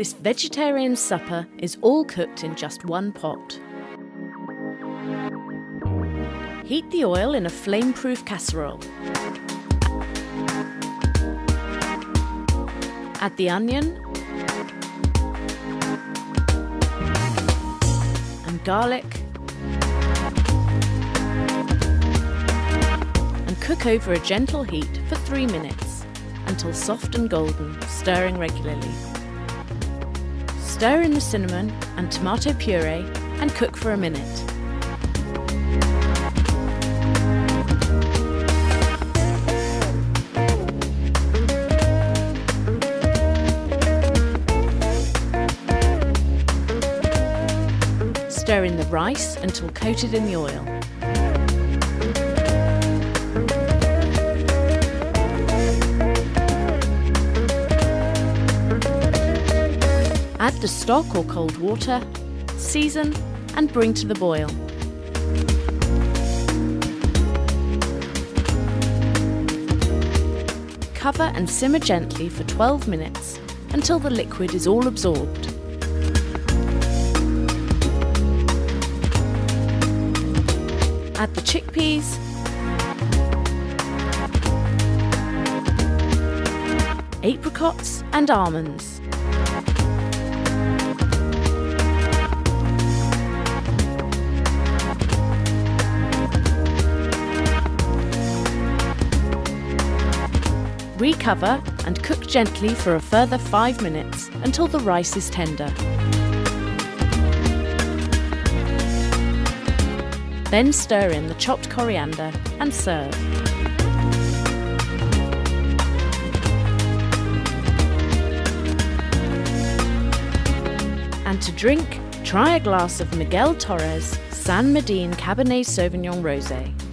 This vegetarian supper is all cooked in just one pot. Heat the oil in a flame-proof casserole. Add the onion and garlic and cook over a gentle heat for three minutes until soft and golden, stirring regularly. Stir in the cinnamon and tomato puree and cook for a minute. Stir in the rice until coated in the oil. Add the stock or cold water, season and bring to the boil. Cover and simmer gently for 12 minutes until the liquid is all absorbed. Add the chickpeas, apricots and almonds. Recover and cook gently for a further 5 minutes until the rice is tender. Then stir in the chopped coriander and serve. And to drink, try a glass of Miguel Torres San Medin Cabernet Sauvignon Rosé.